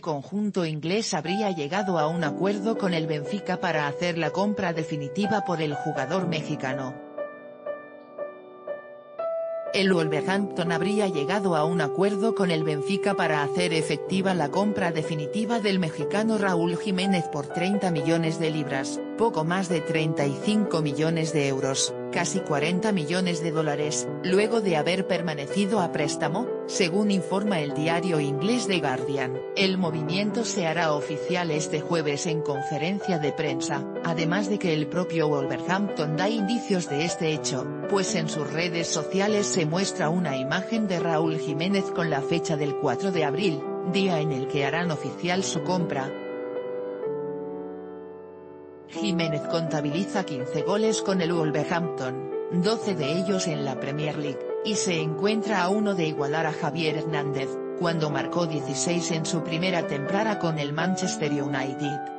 conjunto inglés habría llegado a un acuerdo con el Benfica para hacer la compra definitiva por el jugador mexicano. El Wolverhampton habría llegado a un acuerdo con el Benfica para hacer efectiva la compra definitiva del mexicano Raúl Jiménez por 30 millones de libras, poco más de 35 millones de euros, casi 40 millones de dólares, luego de haber permanecido a préstamo, según informa el diario inglés The Guardian. El movimiento se hará oficial este jueves en conferencia de prensa, además de que el propio Wolverhampton da indicios de este hecho, pues en sus redes sociales se muestra una imagen de Raúl Jiménez con la fecha del 4 de abril, día en el que harán oficial su compra, Jiménez contabiliza 15 goles con el Wolverhampton, 12 de ellos en la Premier League, y se encuentra a uno de igualar a Javier Hernández, cuando marcó 16 en su primera temporada con el Manchester United.